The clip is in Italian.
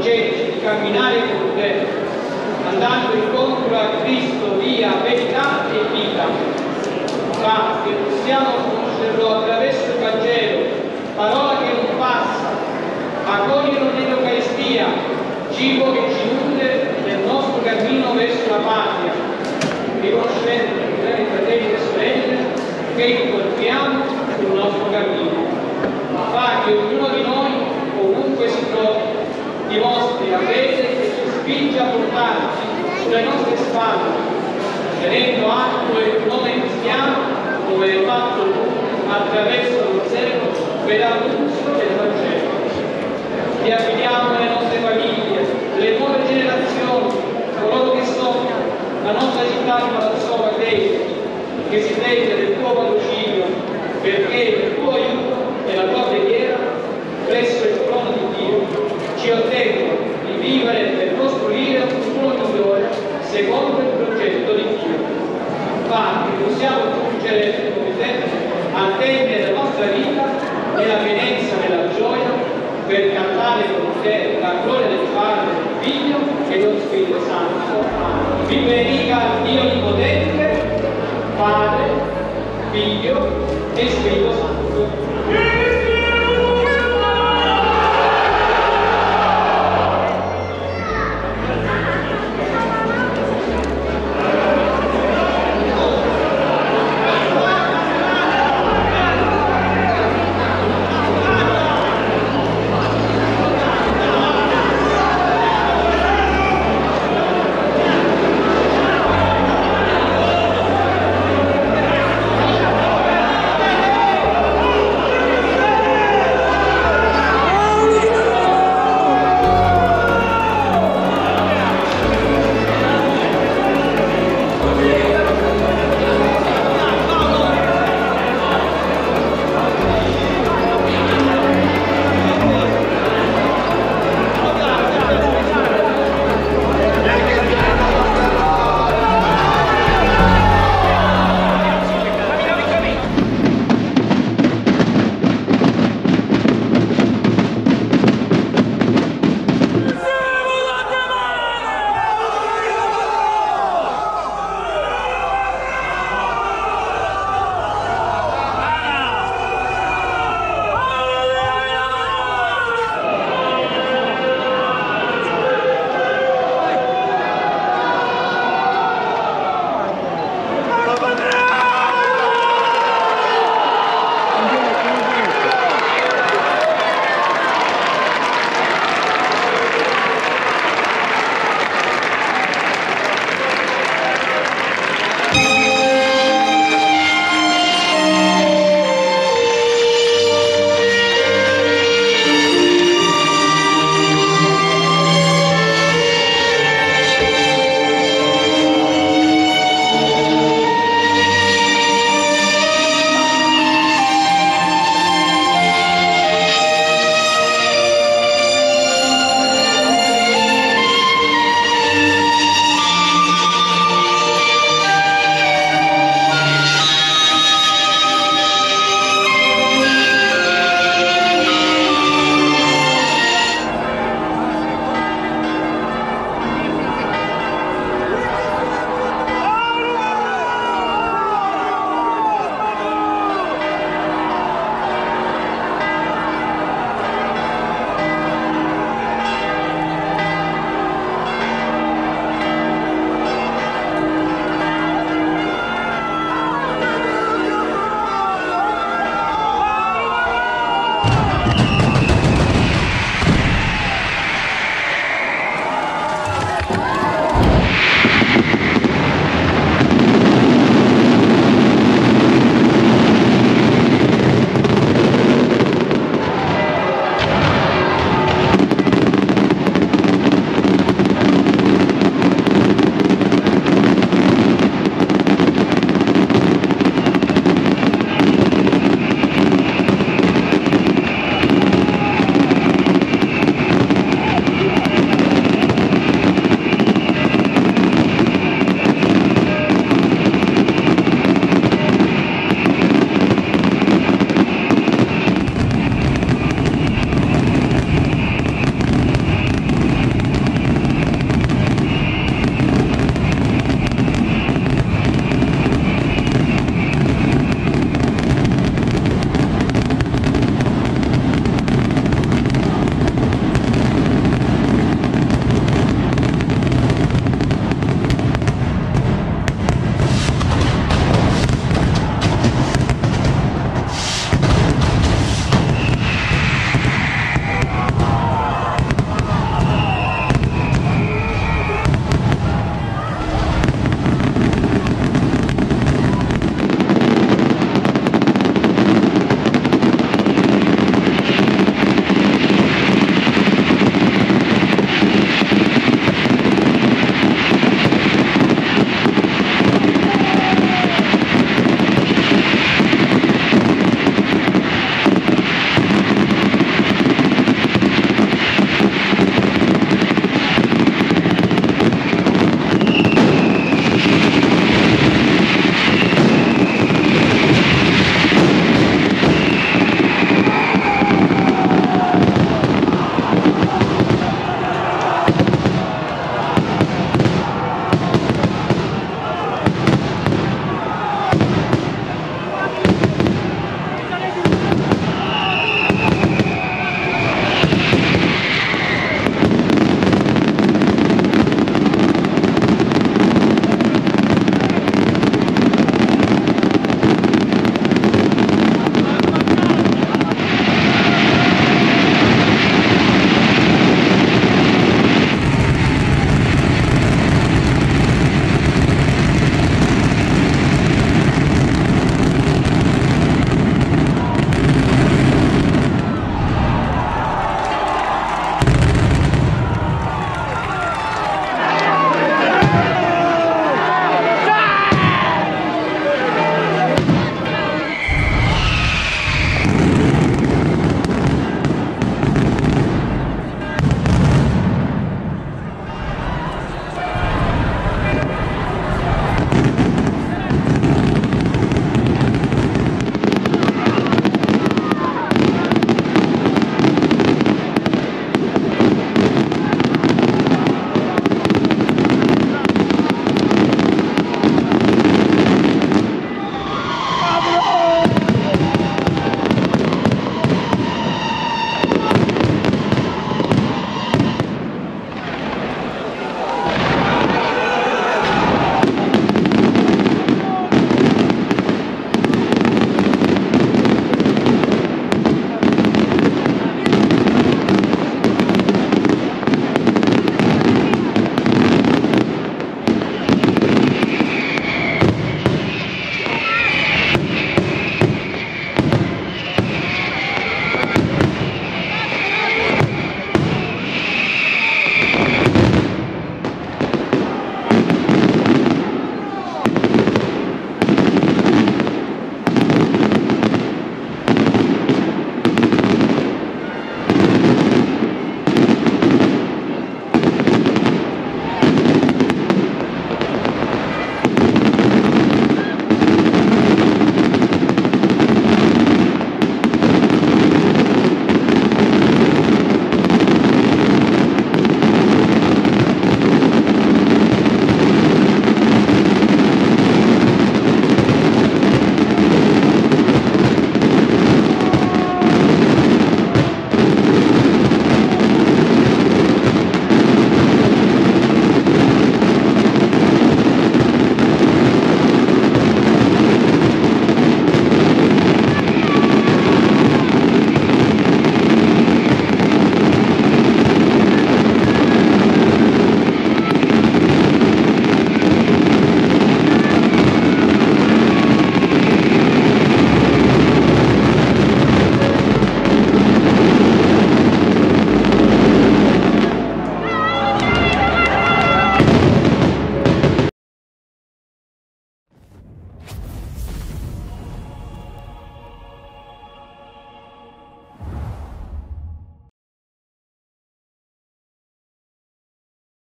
Di camminare con te, andando incontro a Cristo via verità e vita. Fa che possiamo conoscerlo attraverso il Vangelo, parola che non passa, accoglierlo nell'Eucaristia, cibo che ci nutre nel nostro cammino verso la patria, riconoscendo fratelli e sorelle dimostri fede che ci spinge a portarci sulle nostre spalle, tenendo alto il nome cristiano come hai fatto attraverso lo zelo per l'annunzio del Vangelo. Possiamo giungere come te al termine della nostra vita nella pienezza della gioia per cantare con te la gloria del Padre, del Figlio e dello Spirito Santo. Vi benedica Dio Onnipotente, Padre, Figlio e Spirito Santo.